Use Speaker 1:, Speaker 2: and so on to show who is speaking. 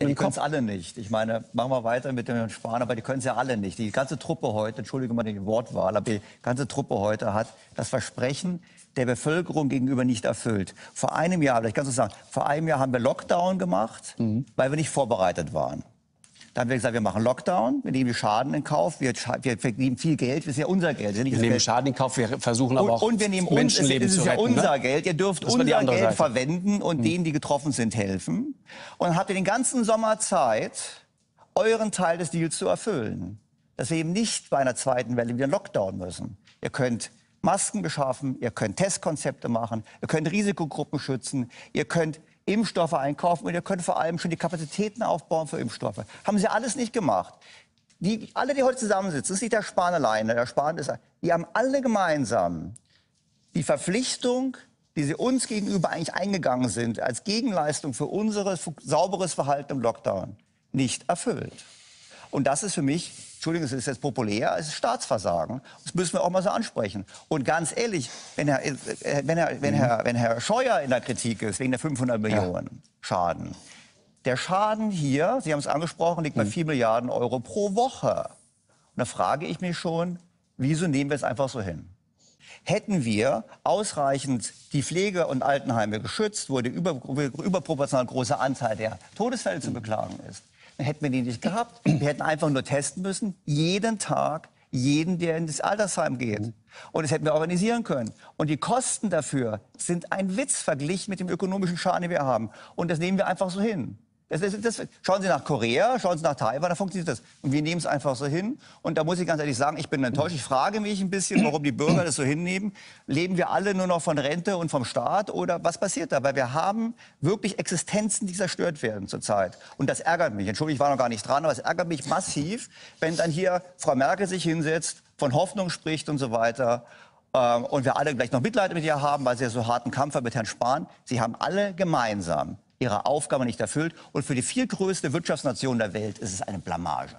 Speaker 1: Ja, die können es alle nicht. Ich meine, machen wir weiter mit dem Spahn, aber die können es ja alle nicht. Die ganze Truppe heute, entschuldige mal die Wortwahl, aber die ganze Truppe heute hat das Versprechen der Bevölkerung gegenüber nicht erfüllt. Vor einem Jahr, vielleicht kannst du sagen, vor einem Jahr haben wir Lockdown gemacht, mhm. weil wir nicht vorbereitet waren. Dann haben wir gesagt, wir machen Lockdown, wir nehmen Schaden in Kauf, wir, wir verdienen viel Geld, das ist ja unser Geld.
Speaker 2: Ja wir nehmen
Speaker 1: Geld.
Speaker 2: Schaden in Kauf, wir versuchen aber auch
Speaker 1: und, und wir nehmen Menschenleben uns, es ist ja retten, unser ne? Geld, ihr dürft unser Geld Seite. verwenden und hm. denen, die getroffen sind, helfen. Und habt ihr den ganzen Sommer Zeit, euren Teil des Deals zu erfüllen. Dass wir eben nicht bei einer zweiten Welle wieder Lockdown müssen. Ihr könnt Masken beschaffen, ihr könnt Testkonzepte machen, ihr könnt Risikogruppen schützen, ihr könnt Impfstoffe einkaufen und ihr könnt vor allem schon die Kapazitäten aufbauen für Impfstoffe. Haben sie alles nicht gemacht. Die, alle, die heute zusammensitzen, ist nicht der Spahn alleine, der Spahn ist, die haben alle gemeinsam die Verpflichtung, die sie uns gegenüber eigentlich eingegangen sind, als Gegenleistung für unser sauberes Verhalten im Lockdown, nicht erfüllt. Und das ist für mich Entschuldigung, es ist jetzt populär, es ist Staatsversagen. Das müssen wir auch mal so ansprechen. Und ganz ehrlich, wenn Herr, äh, wenn Herr, wenn Herr, wenn Herr Scheuer in der Kritik ist, wegen der 500 Millionen ja. Schaden, der Schaden hier, Sie haben es angesprochen, liegt bei 4 mhm. Milliarden Euro pro Woche. Und da frage ich mich schon, wieso nehmen wir es einfach so hin? Hätten wir ausreichend die Pflege- und Altenheime geschützt, wo der über, überproportional große Anteil der Todesfälle zu beklagen ist, hätten wir die nicht gehabt. Wir hätten einfach nur testen müssen, jeden Tag, jeden, der in das Altersheim geht. Und das hätten wir organisieren können. Und die Kosten dafür sind ein Witz verglichen mit dem ökonomischen Schaden, den wir haben. Und das nehmen wir einfach so hin. Das, das, das, schauen Sie nach Korea, schauen Sie nach Taiwan, da funktioniert das. Und wir nehmen es einfach so hin. Und da muss ich ganz ehrlich sagen, ich bin enttäuscht. Ich frage mich ein bisschen, warum die Bürger das so hinnehmen. Leben wir alle nur noch von Rente und vom Staat oder was passiert da? Weil wir haben wirklich Existenzen, die zerstört werden zurzeit. Und das ärgert mich. Entschuldigung, ich war noch gar nicht dran, aber es ärgert mich massiv, wenn dann hier Frau Merkel sich hinsetzt, von Hoffnung spricht und so weiter. Ähm, und wir alle gleich noch Mitleid mit ihr haben, weil sie ja so harten Kampf hat mit Herrn Spahn. Sie haben alle gemeinsam ihre Aufgabe nicht erfüllt. Und für die viel größte Wirtschaftsnation der Welt ist es eine Blamage.